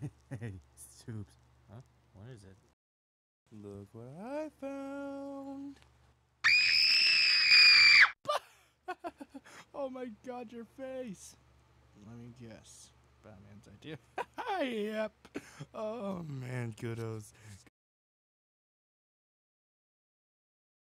Hey, Soups. Huh? What is it? Look what I found. oh my god, your face. Let me guess. Batman's idea. yep. Oh man, kudos.